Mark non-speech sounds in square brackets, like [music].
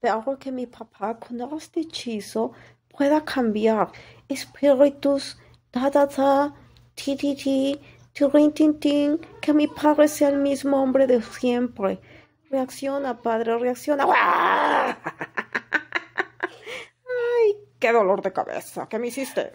Pero que mi papá con este hechizo pueda cambiar espíritus, da da da, ti ti ti, que mi padre sea el mismo hombre de siempre. Reacciona, padre, reacciona. [laughs] ¡Ay! ¡Qué dolor de cabeza! ¿Qué me hiciste?